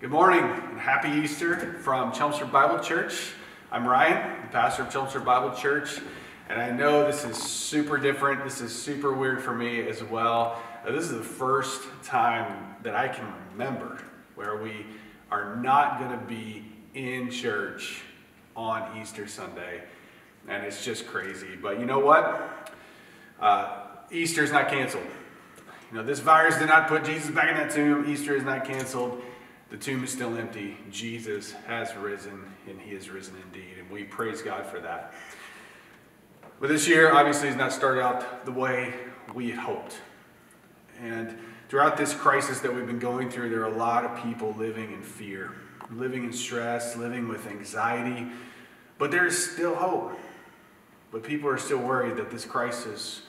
Good morning and happy Easter from Chelmsford Bible Church. I'm Ryan, the pastor of Chelmsford Bible Church, and I know this is super different. This is super weird for me as well. Uh, this is the first time that I can remember where we are not going to be in church on Easter Sunday, and it's just crazy. But you know what? Uh, Easter is not canceled. You know, this virus did not put Jesus back in that tomb. Easter is not canceled. The tomb is still empty. Jesus has risen, and he is risen indeed. And we praise God for that. But this year, obviously, has not started out the way we had hoped. And throughout this crisis that we've been going through, there are a lot of people living in fear, living in stress, living with anxiety. But there is still hope. But people are still worried that this crisis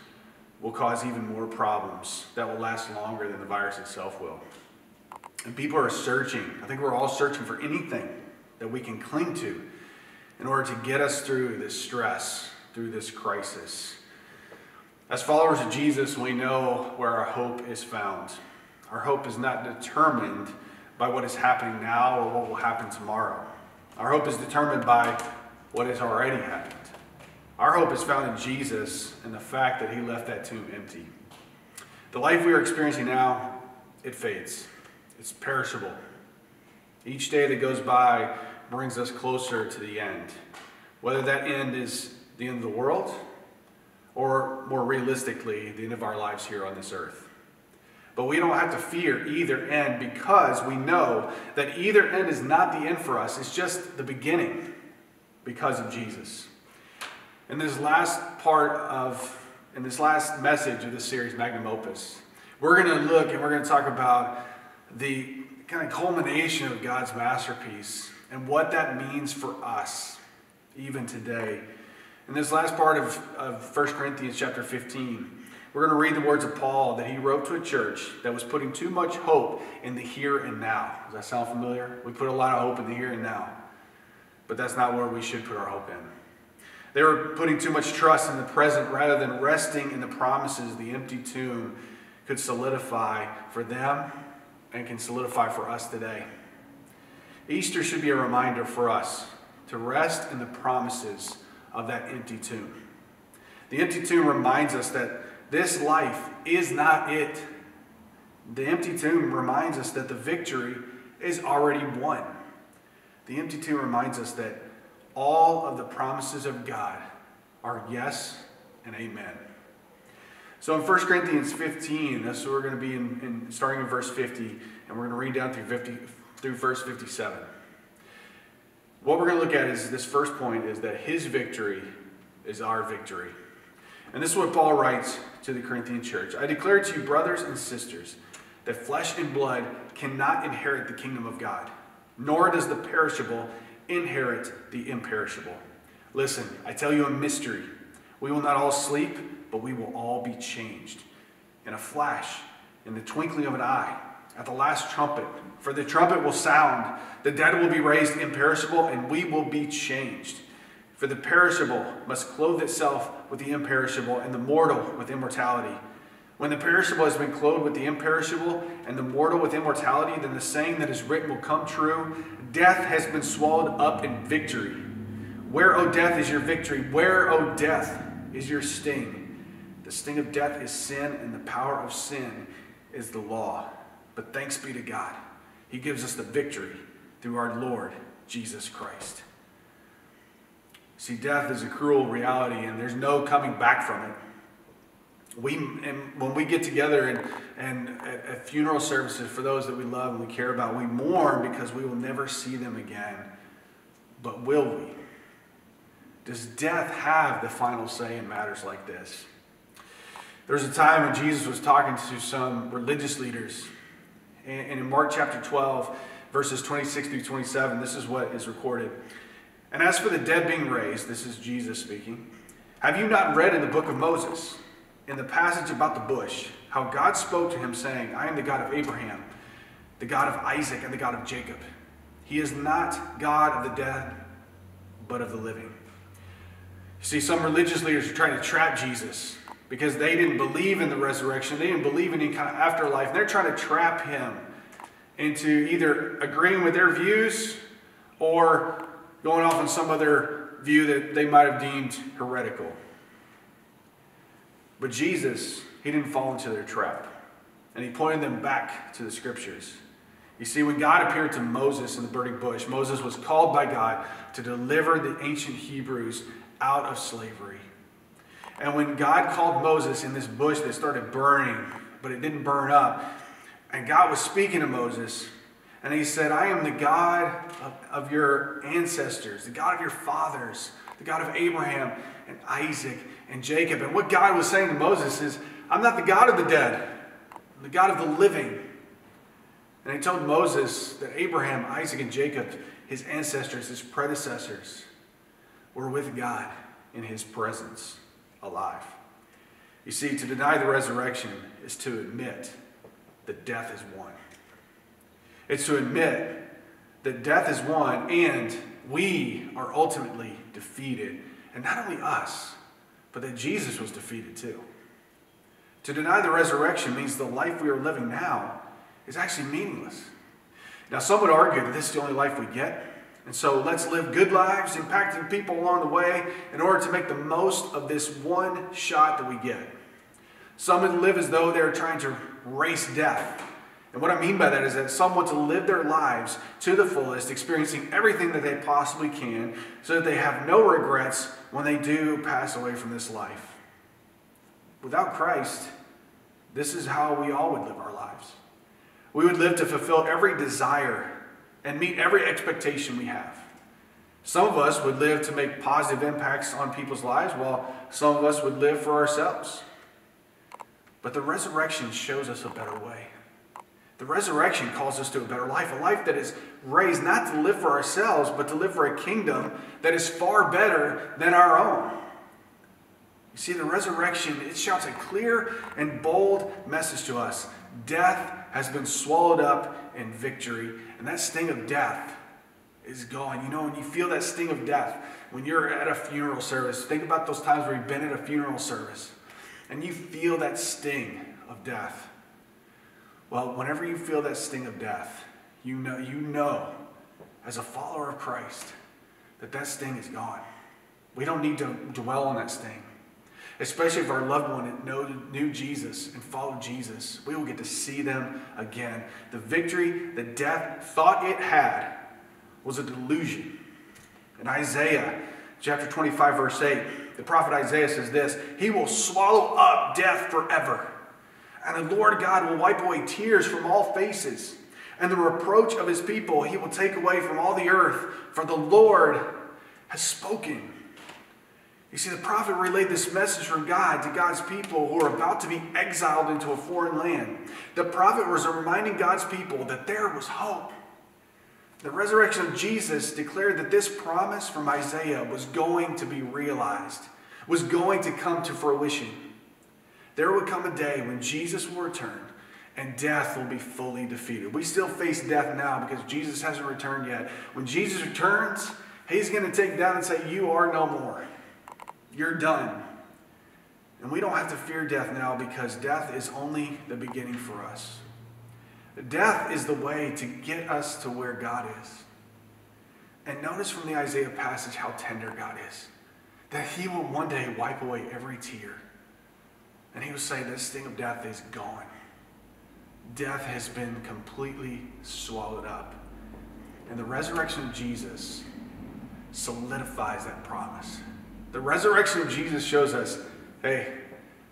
will cause even more problems that will last longer than the virus itself will. And people are searching. I think we're all searching for anything that we can cling to in order to get us through this stress, through this crisis. As followers of Jesus, we know where our hope is found. Our hope is not determined by what is happening now or what will happen tomorrow. Our hope is determined by what has already happened. Our hope is found in Jesus and the fact that he left that tomb empty. The life we are experiencing now, it fades. It's perishable. Each day that goes by brings us closer to the end. Whether that end is the end of the world or more realistically, the end of our lives here on this earth. But we don't have to fear either end because we know that either end is not the end for us, it's just the beginning because of Jesus. In this last part of, in this last message of this series, Magnum Opus, we're going to look and we're going to talk about the kind of culmination of God's masterpiece and what that means for us even today. In this last part of, of 1 Corinthians chapter 15, we're going to read the words of Paul that he wrote to a church that was putting too much hope in the here and now. Does that sound familiar? We put a lot of hope in the here and now, but that's not where we should put our hope in. They were putting too much trust in the present rather than resting in the promises the empty tomb could solidify for them and can solidify for us today. Easter should be a reminder for us to rest in the promises of that empty tomb. The empty tomb reminds us that this life is not it. The empty tomb reminds us that the victory is already won. The empty tomb reminds us that all of the promises of God are yes and amen. So in 1 Corinthians 15, that's where we're going to be in, in, starting in verse 50, and we're going to read down through 50 through verse 57. What we're going to look at is this first point is that his victory is our victory. And this is what Paul writes to the Corinthian church. I declare to you, brothers and sisters, that flesh and blood cannot inherit the kingdom of God, nor does the perishable inherit the imperishable. Listen, I tell you a mystery. We will not all sleep but we will all be changed. In a flash, in the twinkling of an eye, at the last trumpet. For the trumpet will sound, the dead will be raised imperishable, and we will be changed. For the perishable must clothe itself with the imperishable, and the mortal with immortality. When the perishable has been clothed with the imperishable, and the mortal with immortality, then the saying that is written will come true Death has been swallowed up in victory. Where, O death, is your victory? Where, O death, is your sting? The sting of death is sin, and the power of sin is the law. But thanks be to God, He gives us the victory through our Lord Jesus Christ. See, death is a cruel reality, and there's no coming back from it. We, and when we get together and, and at, at funeral services for those that we love and we care about, we mourn because we will never see them again. But will we? Does death have the final say in matters like this? There was a time when Jesus was talking to some religious leaders. And in Mark chapter 12, verses 26 through 27, this is what is recorded. And as for the dead being raised, this is Jesus speaking, have you not read in the book of Moses, in the passage about the bush, how God spoke to him, saying, I am the God of Abraham, the God of Isaac, and the God of Jacob. He is not God of the dead, but of the living. You see, some religious leaders are trying to trap Jesus because they didn't believe in the resurrection. They didn't believe in any kind of afterlife. They're trying to trap him into either agreeing with their views or going off on some other view that they might have deemed heretical. But Jesus, he didn't fall into their trap. And he pointed them back to the scriptures. You see, when God appeared to Moses in the burning bush, Moses was called by God to deliver the ancient Hebrews out of slavery. And when God called Moses in this bush that started burning, but it didn't burn up, and God was speaking to Moses, and he said, I am the God of, of your ancestors, the God of your fathers, the God of Abraham and Isaac and Jacob. And what God was saying to Moses is, I'm not the God of the dead, I'm the God of the living. And he told Moses that Abraham, Isaac, and Jacob, his ancestors, his predecessors, were with God in his presence, alive. You see, to deny the resurrection is to admit that death is won. It's to admit that death is won and we are ultimately defeated. And not only us, but that Jesus was defeated too. To deny the resurrection means the life we are living now is actually meaningless. Now, some would argue that this is the only life we get. And so let's live good lives, impacting people along the way in order to make the most of this one shot that we get. Some live as though they're trying to race death. And what I mean by that is that some want to live their lives to the fullest, experiencing everything that they possibly can, so that they have no regrets when they do pass away from this life. Without Christ, this is how we all would live our lives. We would live to fulfill every desire and meet every expectation we have. Some of us would live to make positive impacts on people's lives, while some of us would live for ourselves. But the resurrection shows us a better way. The resurrection calls us to a better life, a life that is raised not to live for ourselves, but to live for a kingdom that is far better than our own. You see, the resurrection, it shouts a clear and bold message to us. Death has been swallowed up in victory, and that sting of death is gone. You know, when you feel that sting of death, when you're at a funeral service, think about those times where you've been at a funeral service and you feel that sting of death. Well, whenever you feel that sting of death, you know, you know as a follower of Christ that that sting is gone. We don't need to dwell on that sting. Especially if our loved one knew Jesus and followed Jesus, we will get to see them again. The victory that death thought it had was a delusion. In Isaiah chapter 25, verse 8, the prophet Isaiah says this He will swallow up death forever. And the Lord God will wipe away tears from all faces. And the reproach of his people he will take away from all the earth, for the Lord has spoken. You see, the prophet relayed this message from God to God's people who are about to be exiled into a foreign land. The prophet was reminding God's people that there was hope. The resurrection of Jesus declared that this promise from Isaiah was going to be realized, was going to come to fruition. There would come a day when Jesus will return and death will be fully defeated. We still face death now because Jesus hasn't returned yet. When Jesus returns, he's going to take down and say, You are no more. You're done. And we don't have to fear death now because death is only the beginning for us. Death is the way to get us to where God is. And notice from the Isaiah passage how tender God is. That he will one day wipe away every tear. And he will say, This thing of death is gone. Death has been completely swallowed up. And the resurrection of Jesus solidifies that promise. The resurrection of Jesus shows us hey,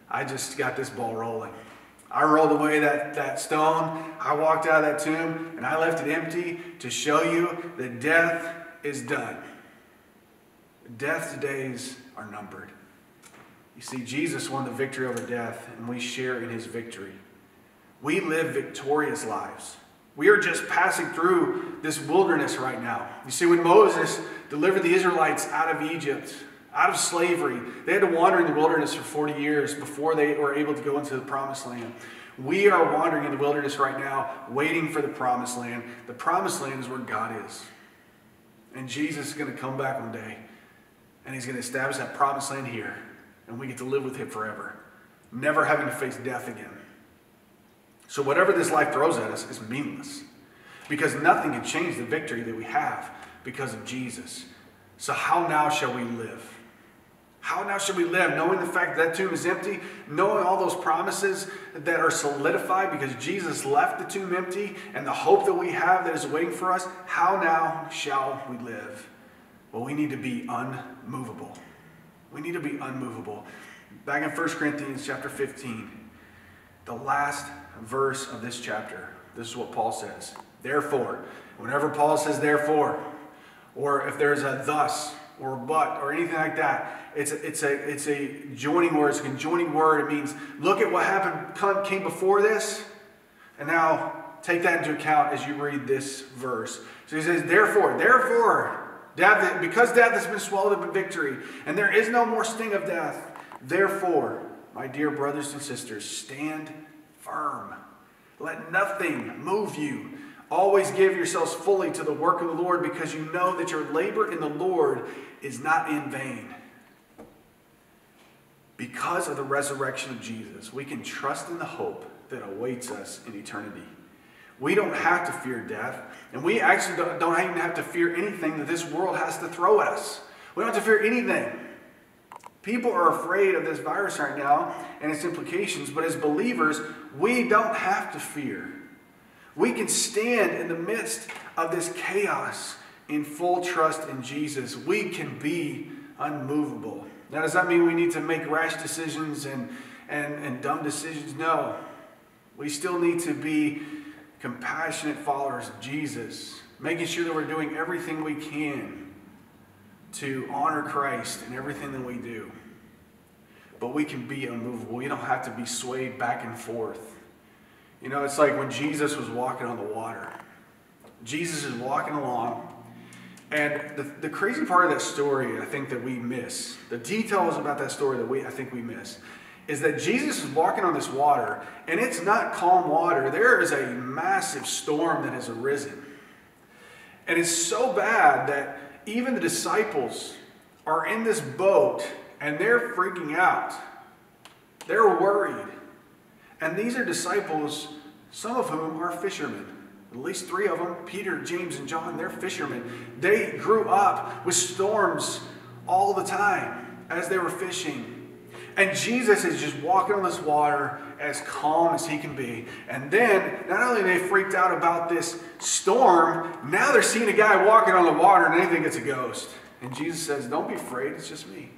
I just got this ball rolling. I rolled away that, that stone. I walked out of that tomb and I left it empty to show you that death is done. Death's days are numbered. You see, Jesus won the victory over death, and we share in his victory. We live victorious lives. We are just passing through this wilderness right now. You see, when Moses delivered the Israelites out of Egypt, out of slavery. They had to wander in the wilderness for 40 years before they were able to go into the promised land. We are wandering in the wilderness right now, waiting for the promised land. The promised land is where God is. And Jesus is going to come back one day, and he's going to establish that promised land here, and we get to live with him forever, never having to face death again. So, whatever this life throws at us is meaningless. because nothing can change the victory that we have because of Jesus. So, how now shall we live? How now shall we live? Knowing the fact that, that tomb is empty, knowing all those promises that are solidified because Jesus left the tomb empty and the hope that we have that is waiting for us. How now shall we live? Well, we need to be unmovable. We need to be unmovable. Back in 1 Corinthians chapter 15, the last verse of this chapter, this is what Paul says. Therefore, whenever Paul says therefore, or if there's a thus, or but or anything like that. It's a, it's a, it's a joining word. It's a conjoining word. It means look at what happened, came before this, and now take that into account as you read this verse. So he says, therefore, therefore, death, because death has been swallowed up in victory, and there is no more sting of death, therefore, my dear brothers and sisters, stand firm. Let nothing move you. Always give yourselves fully to the work of the Lord because you know that your labor in the Lord is not in vain. Because of the resurrection of Jesus, we can trust in the hope that awaits us in eternity. We don't have to fear death, and we actually don't, even have to fear anything that this world has to throw at us. We don't have to fear anything. People are afraid of this virus right now and its implications, but as believers, we don't have to fear. We can stand in the midst of this chaos in full trust in Jesus. We can be unmovable. Now, does that mean we need to make rash decisions and, and, and dumb decisions? No. We still need to be compassionate followers of Jesus, making sure that we're doing everything we can to honor Christ in everything that we do. But we can be unmovable. We don't have to be swayed back and forth. You know, it's like when Jesus was walking on the water. Jesus is walking along, and the, the crazy part of that story, I think that we miss, the details about that story that we I think we miss, is that Jesus is walking on this water, and it's not calm water. There is a massive storm that has arisen. And it's so bad that even the disciples are in this boat and they're freaking out. They're worried. And these are disciples, some of whom are fishermen. At least three of them, Peter, James, and John, they're fishermen. They grew up with storms all the time as they were fishing. And Jesus is just walking on this water as calm as he can be. And then, not only they freaked out about this storm, now they're seeing a guy walking on the water and they think it's a ghost. And Jesus says, Don't be afraid, it's just me.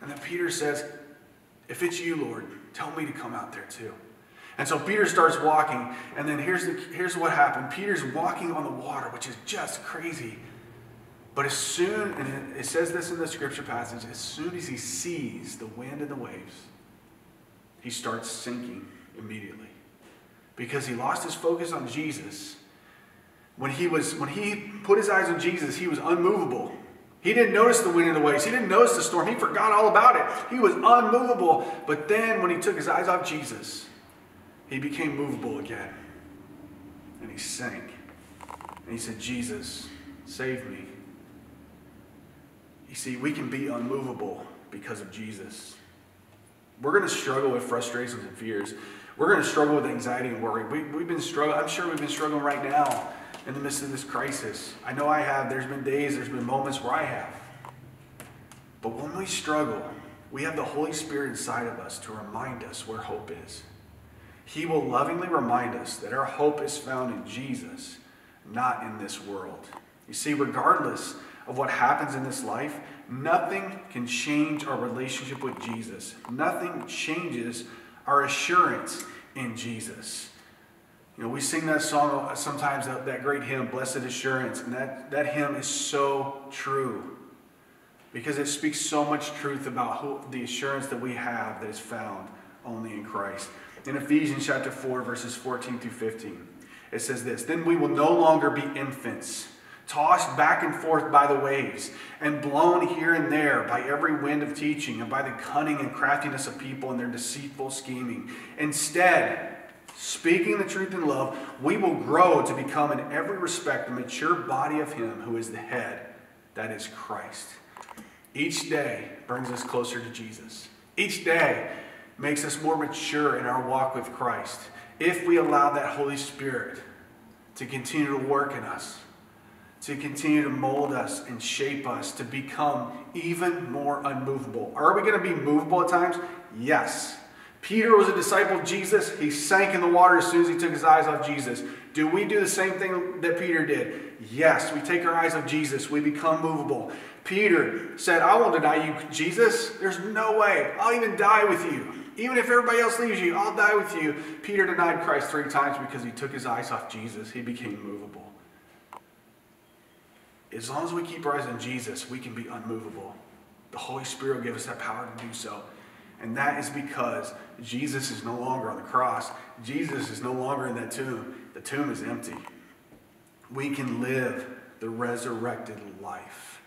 And then Peter says, If it's you, Lord, Tell me to come out there too. And so Peter starts walking, and then here's, the, here's what happened. Peter's walking on the water, which is just crazy. But as soon, and it says this in the scripture passage, as soon as he sees the wind and the waves, he starts sinking immediately. Because he lost his focus on Jesus. When he was when he put his eyes on Jesus, he was unmovable. He didn't notice the wind and the waves. He didn't notice the storm. He forgot all about it. He was unmovable. But then, when he took his eyes off Jesus, he became movable again. And he sank. And he said, Jesus, save me. You see, we can be unmovable because of Jesus. We're going to struggle with frustrations and fears. We're going to struggle with anxiety and worry. We, have been struggling. I'm sure we've been struggling right now in the midst of this crisis. I know I have. There's been days, there's been moments where I have. But when we struggle, we have the Holy Spirit inside of us to remind us where hope is. He will lovingly remind us that our hope is found in Jesus, not in this world. You see, regardless of what happens in this life, nothing can change our relationship with Jesus. Nothing changes our assurance in Jesus. You know, we sing that song sometimes, that, great hymn, Blessed Assurance, and that, that hymn is so true because it speaks so much truth about who, the assurance that we have that is found only in Christ. In Ephesians chapter 4, verses 14 through 15, it says this Then we will no longer be infants, tossed back and forth by the waves, and blown here and there by every wind of teaching, and by the cunning and craftiness of people and their deceitful scheming. Instead, speaking the truth in love, we will grow to become in every respect the mature body of Him who is the head, that is Christ. Each day brings us closer to Jesus. Each day makes us more mature in our walk with Christ if we allow that Holy Spirit to continue to work in us, to continue to mold us and shape us to become even more unmovable. Are we going to be movable at times? Yes. Peter was a disciple of Jesus. He sank in the water as soon as he took his eyes off Jesus. Do we do the same thing that Peter did? Yes, we take our eyes off Jesus, we become movable. Peter said, I won't deny you, Jesus. There's no way. I'll even die with you. Even if everybody else leaves you, I'll die with you. Peter denied Christ three times because he took his eyes off Jesus. He became movable. As long as we keep our eyes on Jesus, we can be unmovable. The Holy Spirit will give us that power to do so. And that is because Jesus is no longer on the cross. Jesus is no longer in that tomb. The tomb is empty. We can live the resurrected life.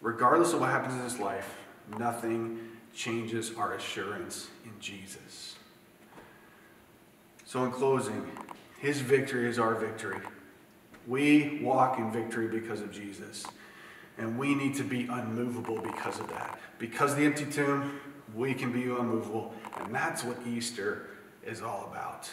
Regardless of what happens in this life, nothing changes our assurance in Jesus. So, in closing, his victory is our victory. We walk in victory because of Jesus. And we need to be unmovable because of that. Because the empty tomb, we can be unmovable. And that's what Easter is all about.